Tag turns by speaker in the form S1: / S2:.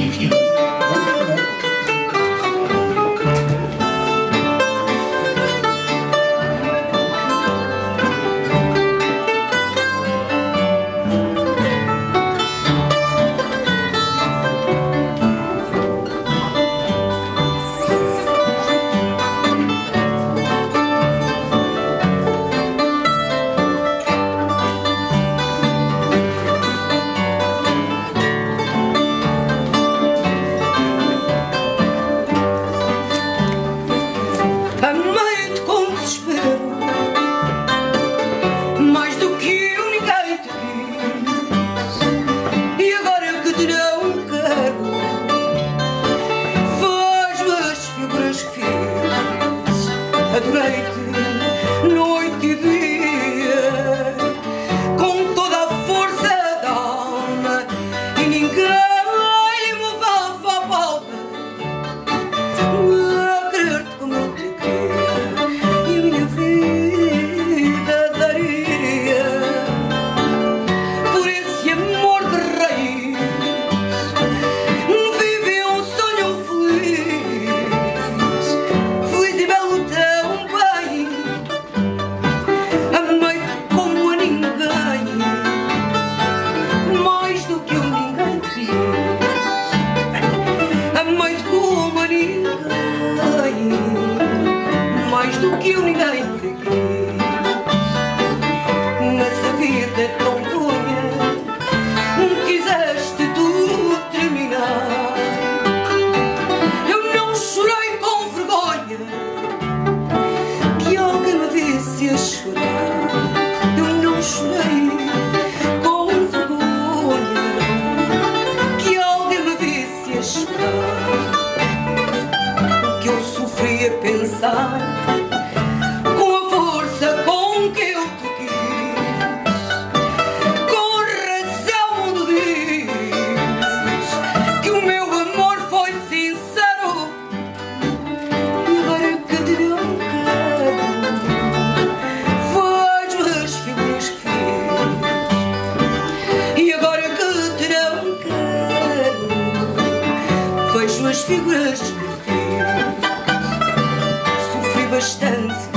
S1: with you.
S2: Faz-me as figuras que fiz. Adorei-te noite e dia. eu ninguém te quis. Mas vida é tão bonha, quiseste tu terminar. Eu não chorei com vergonha que alguém me visse a chorar. Eu não chorei. pensar verstand.